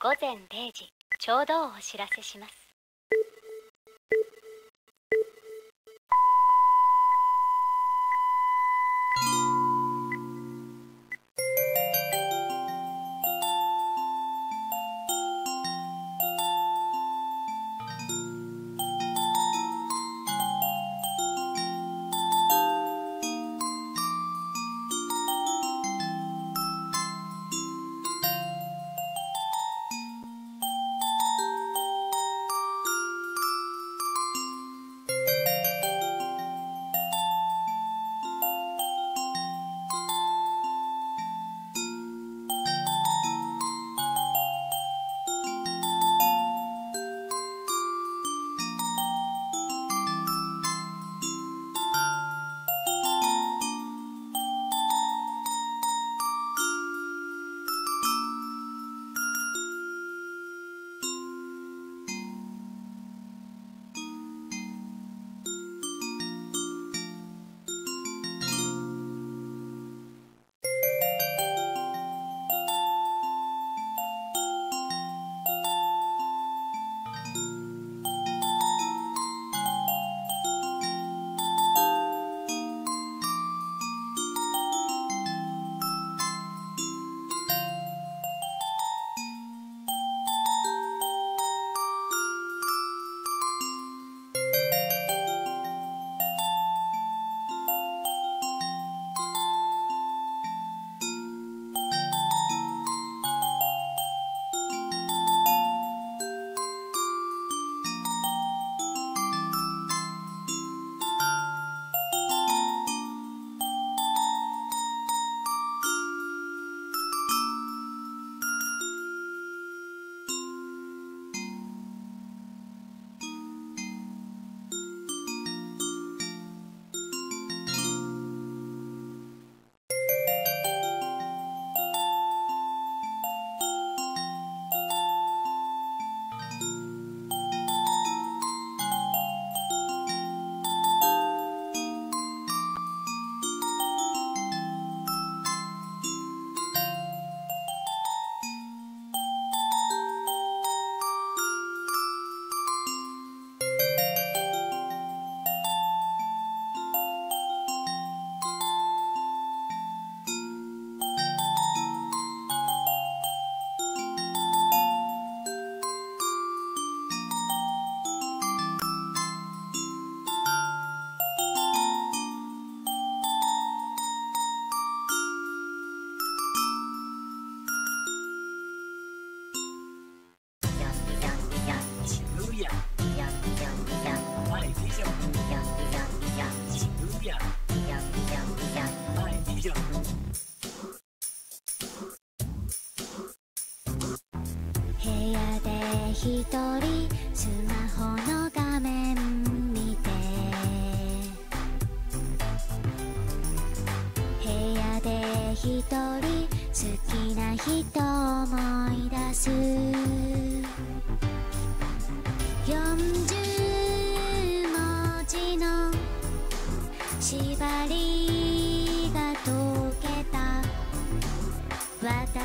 午前0時ちょうどお知らせします。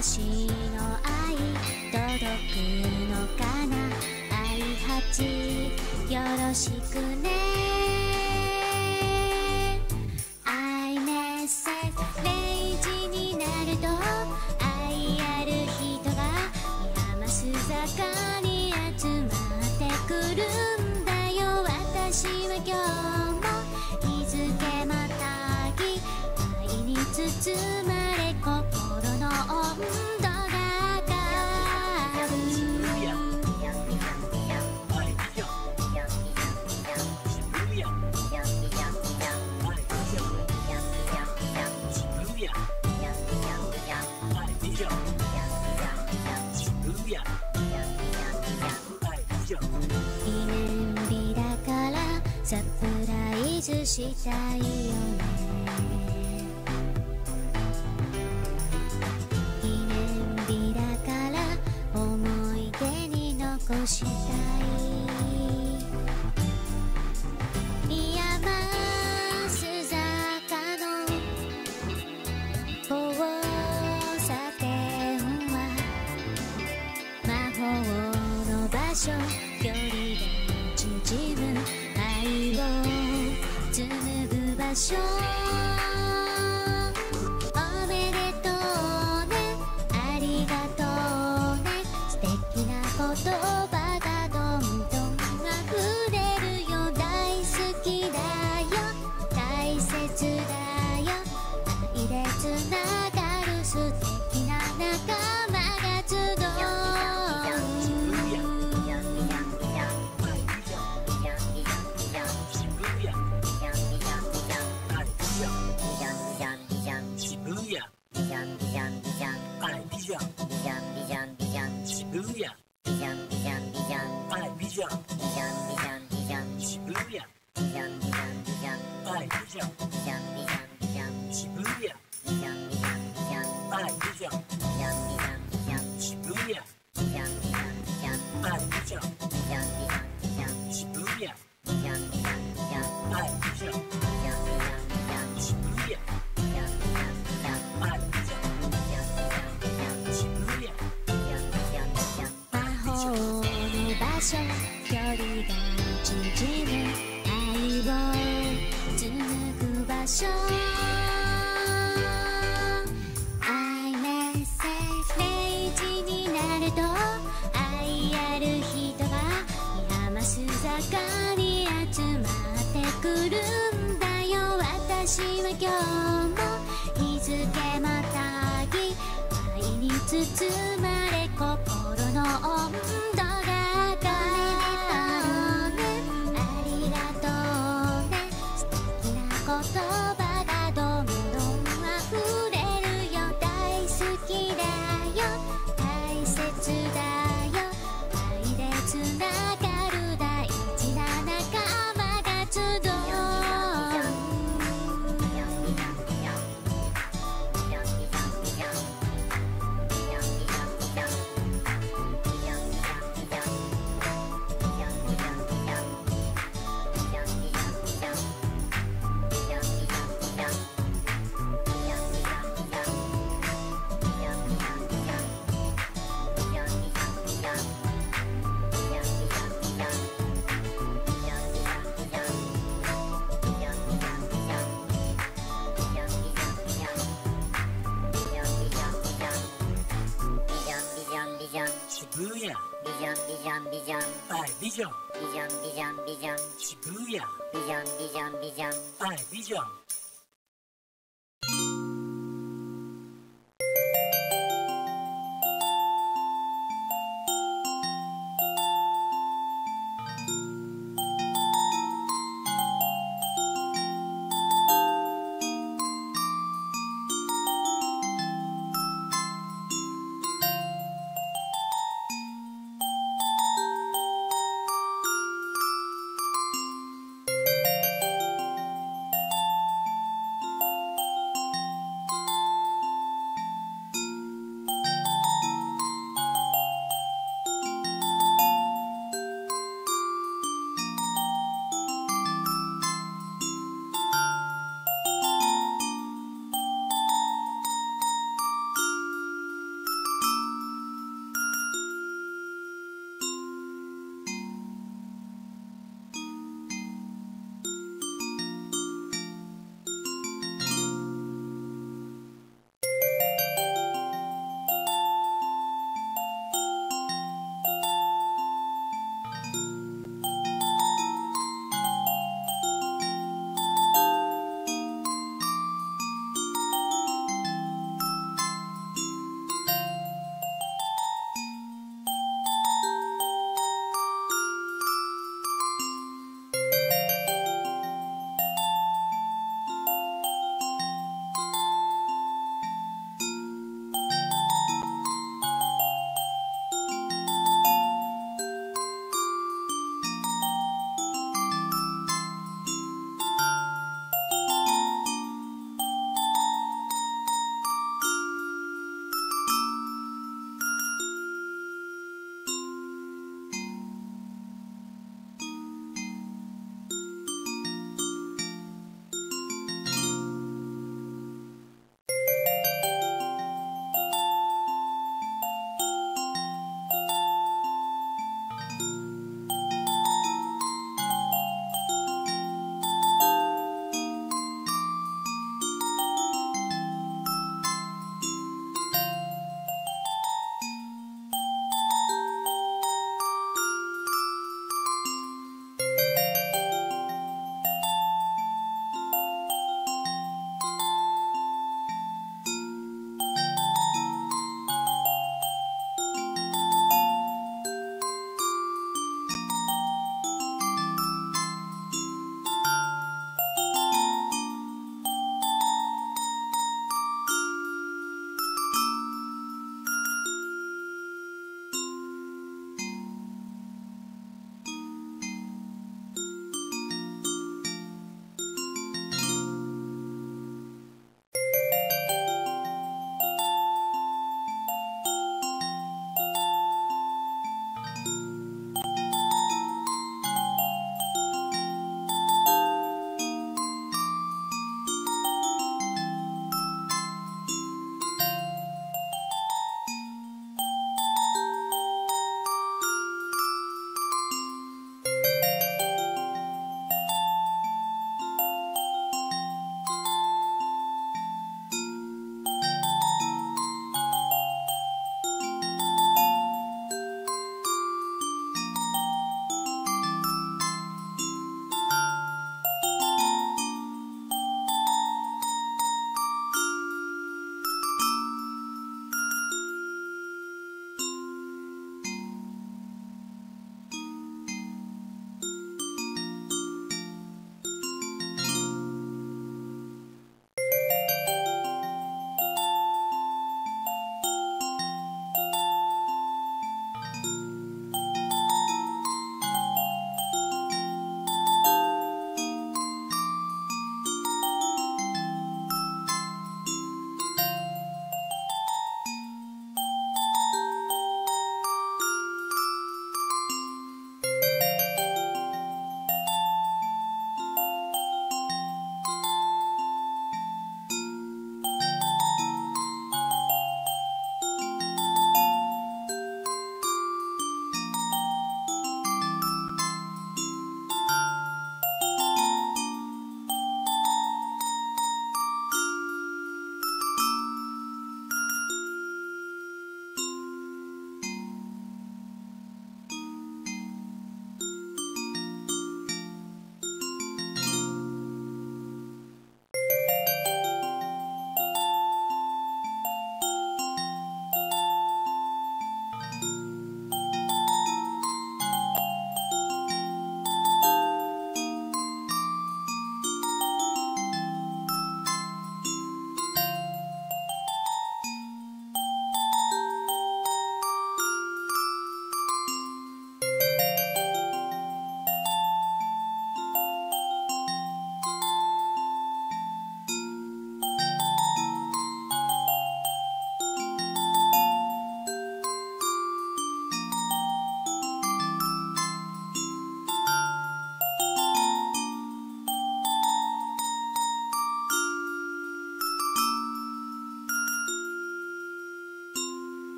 私の愛届くのかな？愛八よろしくね。サプライズしたいよね。記念日だから思い出に残したい。胸くるんだよ。私は今日も日付またぎ愛に包まれ心の温 Bijan. Bijan, Bijan, Bijan. Shibuya. Bijan, Bijan, Bijan. Ay, Bijan.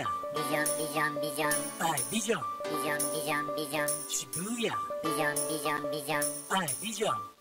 Shibuya. Bijan, Bijan, Bijan. I, Bijan. Bijan, Bijan, Bijan. Shibuya. Bijan, Bijan, Bijan. I, Bijan.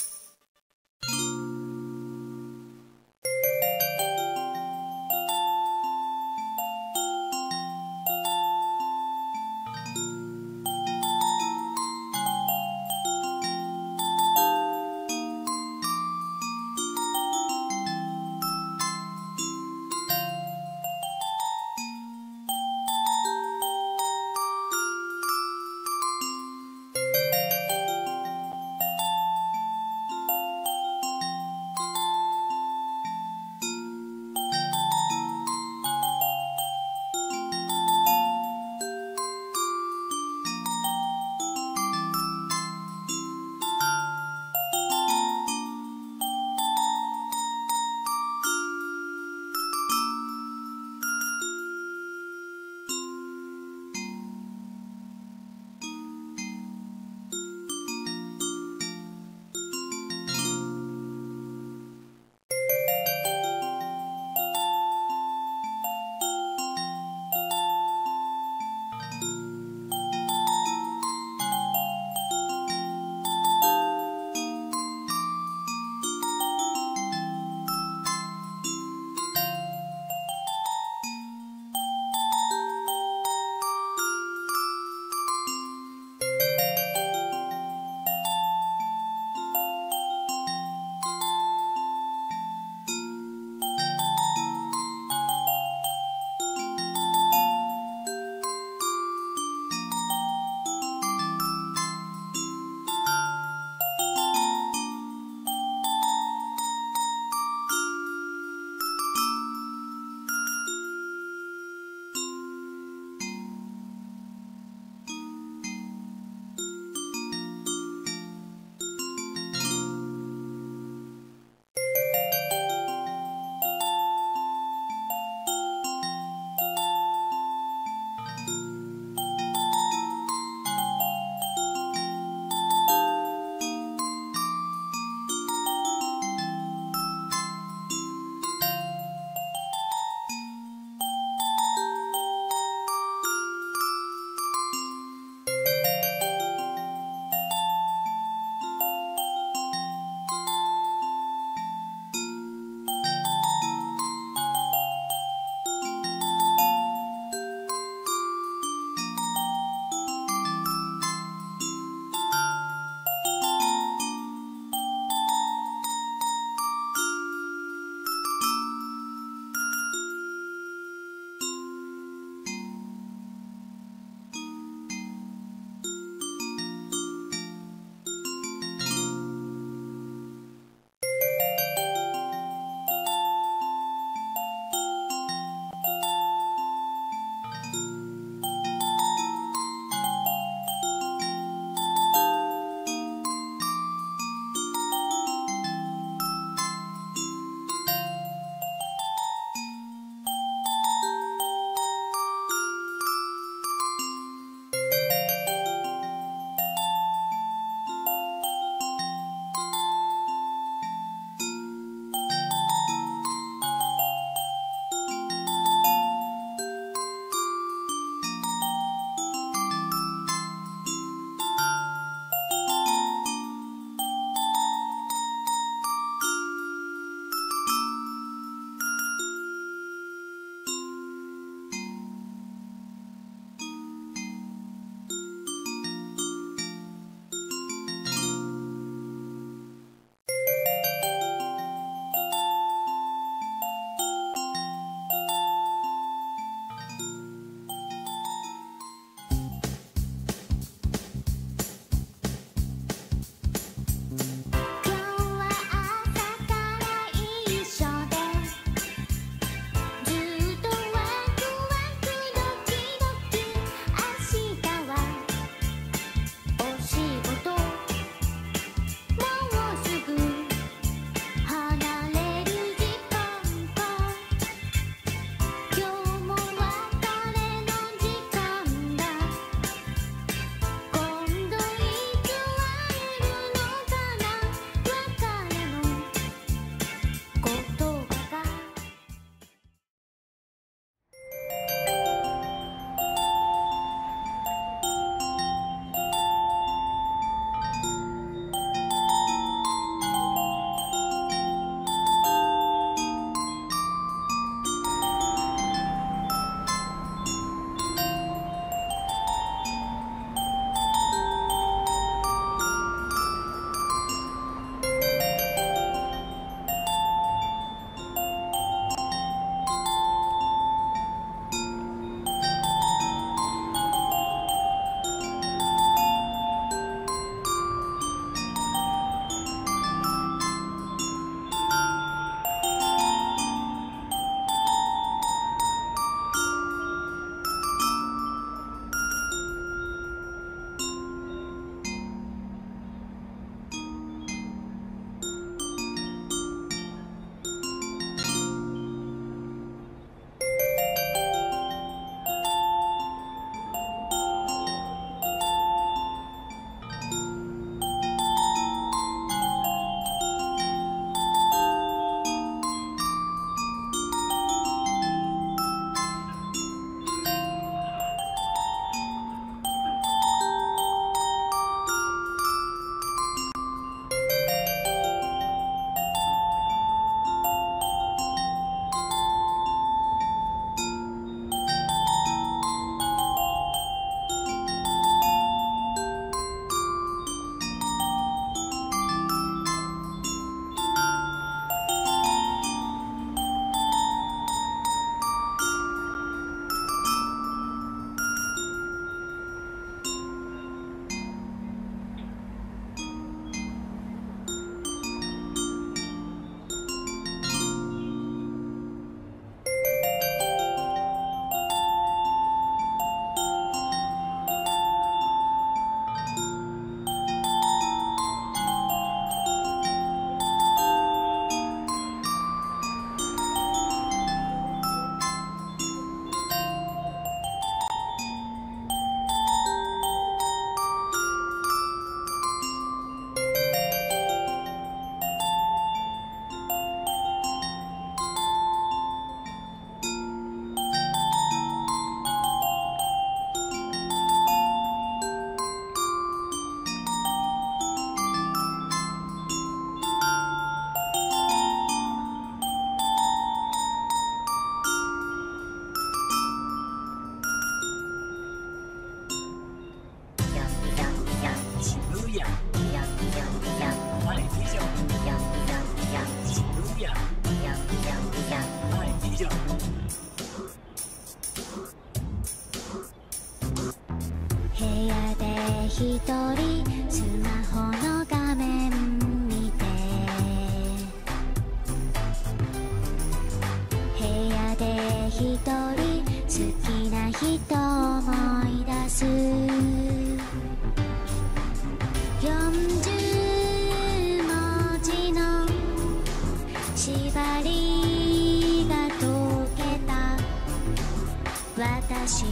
私の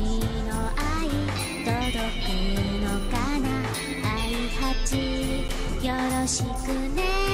愛届くのかな？愛八よろしくね。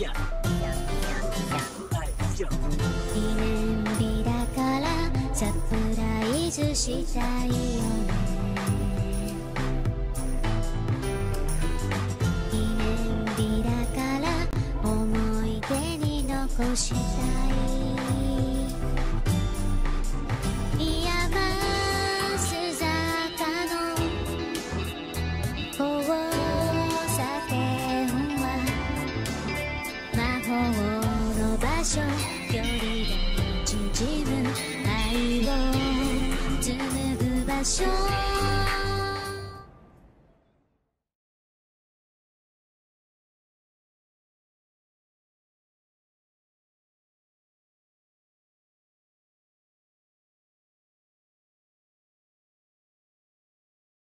や記念日だからサプライズしたいよね。記念日だから思い出に残したい。想